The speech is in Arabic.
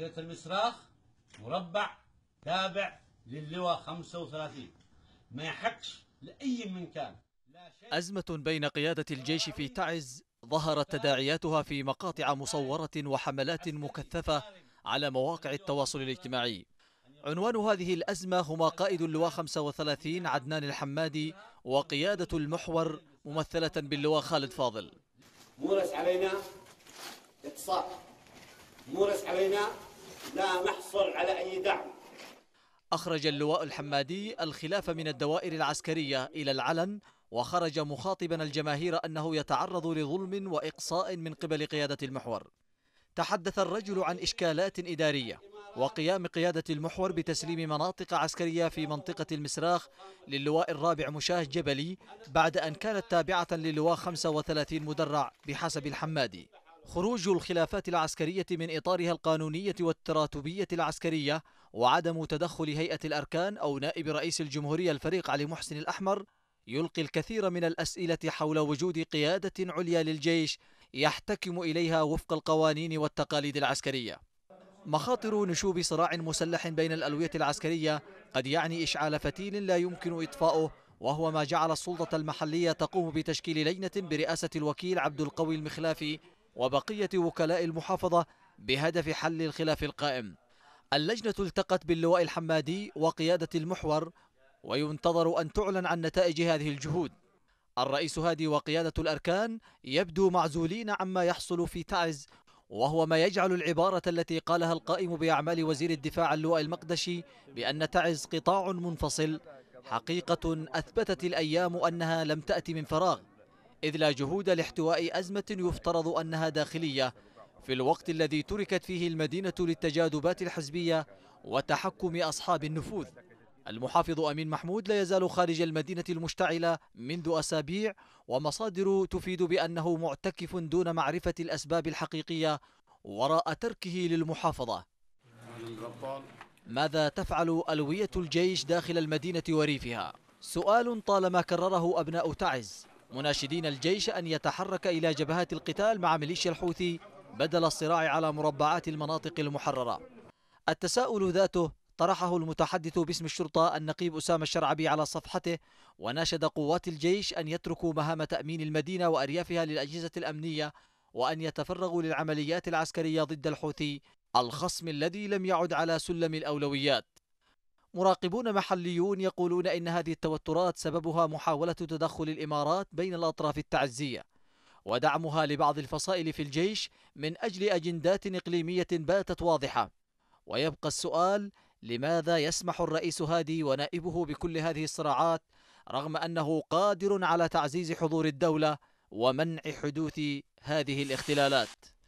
مدينة المسراخ مربع تابع للواء 35 ما يحقش لأي من كان. أزمة بين قيادة الجيش في تعز ظهرت تداعياتها في مقاطع مصورة وحملات مكثفة على مواقع التواصل الاجتماعي. عنوان هذه الأزمة هما قائد اللواء 35 عدنان الحمادي وقيادة المحور ممثلة باللواء خالد فاضل. مورس علينا اقصاء مورس علينا لا نحصل على أي دعم. أخرج اللواء الحمادي الخلاف من الدوائر العسكرية إلى العلن وخرج مخاطبا الجماهير أنه يتعرض لظلم وإقصاء من قبل قيادة المحور. تحدث الرجل عن إشكالات إدارية وقيام قيادة المحور بتسليم مناطق عسكرية في منطقة المسراخ للواء الرابع مشاه جبلي بعد أن كانت تابعة للواء 35 مدرع بحسب الحمادي. خروج الخلافات العسكرية من إطارها القانونية والتراتبية العسكرية وعدم تدخل هيئة الأركان أو نائب رئيس الجمهورية الفريق علي محسن الأحمر يلقي الكثير من الأسئلة حول وجود قيادة عليا للجيش يحتكم إليها وفق القوانين والتقاليد العسكرية. مخاطر نشوب صراع مسلح بين الألوية العسكرية قد يعني إشعال فتيل لا يمكن إطفاؤه وهو ما جعل السلطة المحلية تقوم بتشكيل لجنة برئاسة الوكيل عبد القوي المخلافي وبقية وكلاء المحافظة بهدف حل الخلاف القائم. اللجنة التقت باللواء الحمادي وقيادة المحور وينتظر أن تعلن عن نتائج هذه الجهود. الرئيس هادي وقيادة الأركان يبدو معزولين عما يحصل في تعز وهو ما يجعل العبارة التي قالها القائم بأعمال وزير الدفاع اللواء المقدشي بأن تعز قطاع منفصل. حقيقة أثبتت الأيام أنها لم تأتي من فراغ. إذ لا جهود لاحتواء أزمة يفترض أنها داخلية. في الوقت الذي تركت فيه المدينة للتجاذبات الحزبية وتحكم أصحاب النفوذ. المحافظ أمين محمود لا يزال خارج المدينة المشتعلة منذ أسابيع ومصادر تفيد بأنه معتكف دون معرفة الأسباب الحقيقية وراء تركه للمحافظة. ماذا تفعل ألوية الجيش داخل المدينة وريفها؟ سؤال طالما كرره أبناء تعز. مناشدين الجيش أن يتحرك إلى جبهات القتال مع ميليشيا الحوثي بدل الصراع على مربعات المناطق المحررة. التساؤل ذاته طرحه المتحدث باسم الشرطة النقيب أسامة الشرعبي على صفحته وناشد قوات الجيش أن يتركوا مهام تأمين المدينة وأريافها للأجهزة الأمنية وأن يتفرغوا للعمليات العسكرية ضد الحوثي الخصم الذي لم يعد على سلم الأولويات. مراقبون محليون يقولون إن هذه التوترات سببها محاولة تدخل الإمارات بين الأطراف التعزية ودعمها لبعض الفصائل في الجيش من أجل أجندات إقليمية باتت واضحة. ويبقى السؤال لماذا يسمح الرئيس هادي ونائبه بكل هذه الصراعات رغم أنه قادر على تعزيز حضور الدولة ومنع حدوث هذه الاختلالات؟